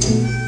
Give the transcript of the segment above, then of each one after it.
thank mm-hmm. you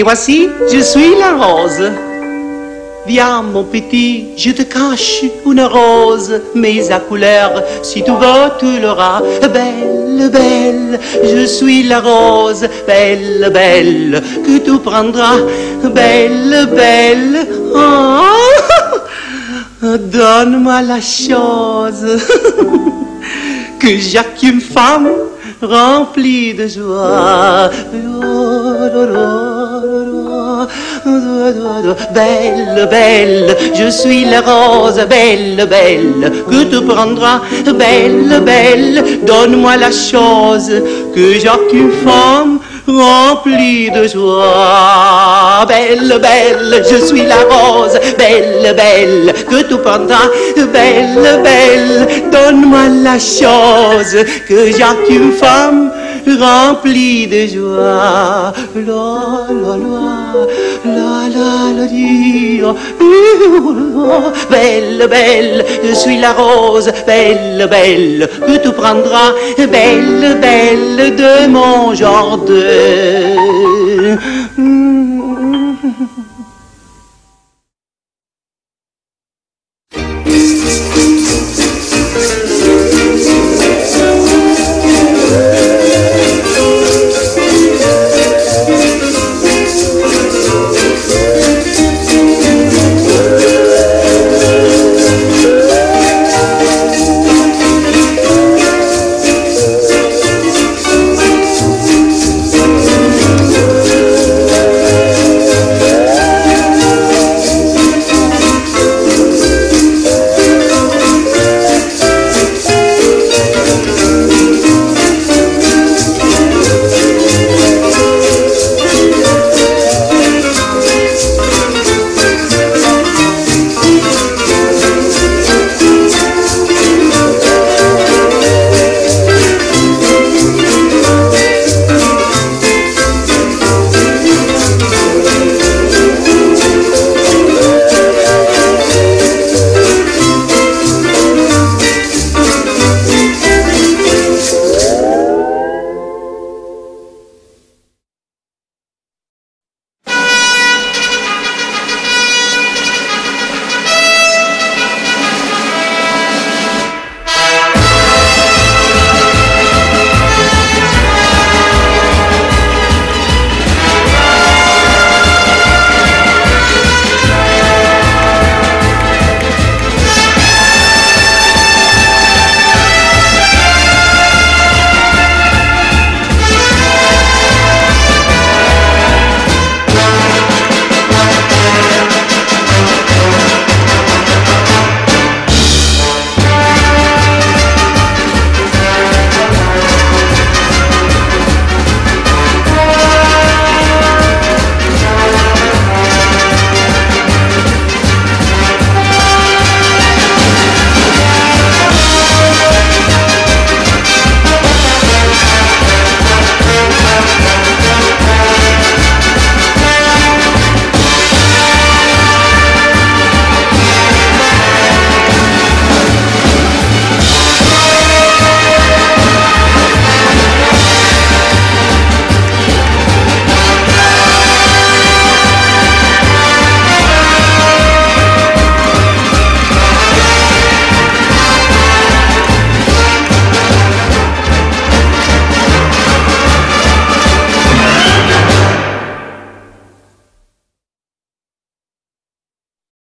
Et voici, je suis la rose. Viens, mon petit, je te cache une rose, mais à couleur, si tu veux, tu l'auras. Belle, belle, je suis la rose, belle, belle, que tu prendras. Belle, belle, oh. donne-moi la chose que j'ai qu'une femme remplie de joie. Belle, belle, je suis la rose, belle, belle, que tu prendras, belle, belle, donne-moi la chose que j'ai qu'une femme remplie de joie. Belle, belle, je suis la rose, belle, belle, que tu prendras, belle, belle, donne-moi la chose que j'ai qu'une femme remplie de joie. La, la, la, la, la, la, dire. Belle, belle, je suis la rose, belle, belle, que tu prendras, belle, belle de mon jardin. Mm.